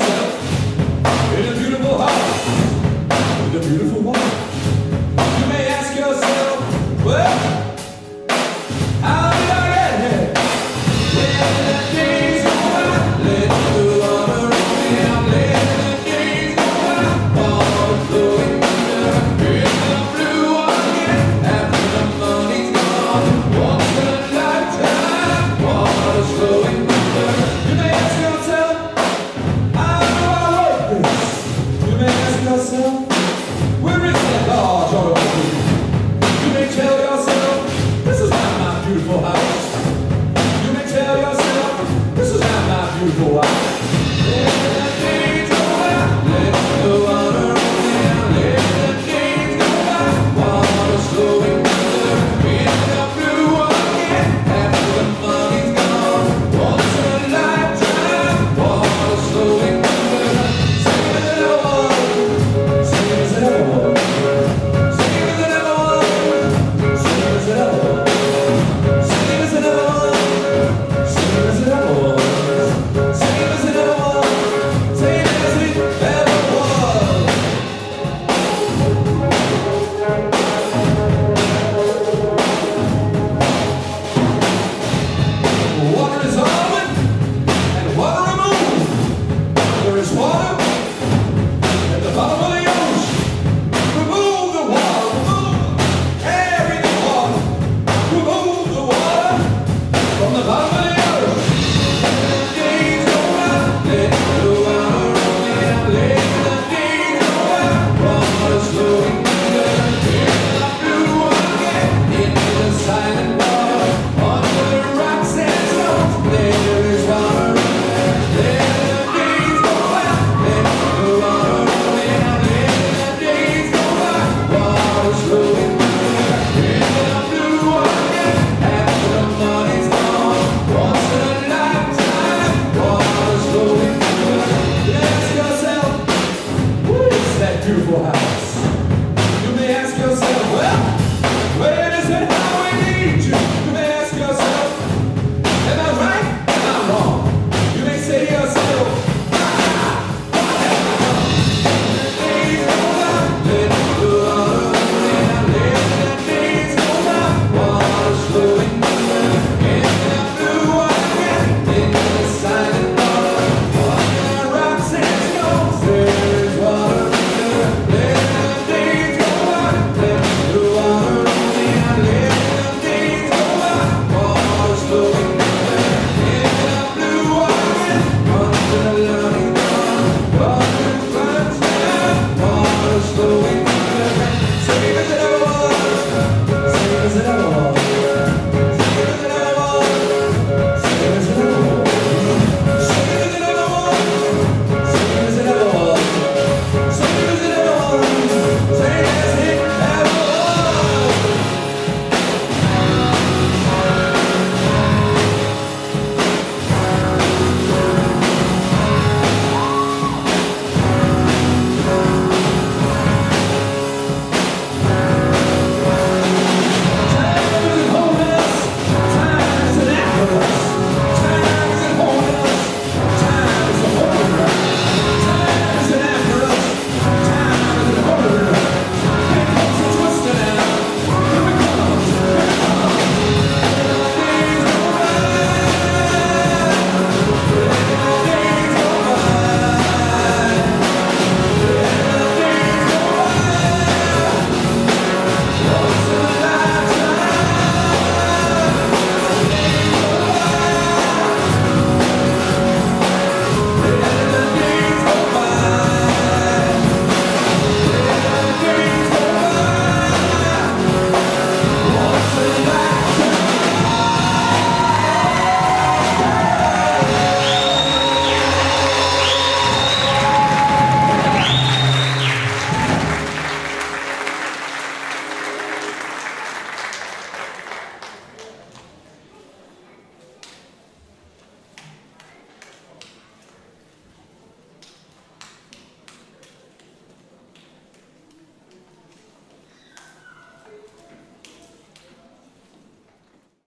love. yourself, we're rich and large or. You may tell yourself, this is not my beautiful house. You may tell yourself, this is not my beautiful house.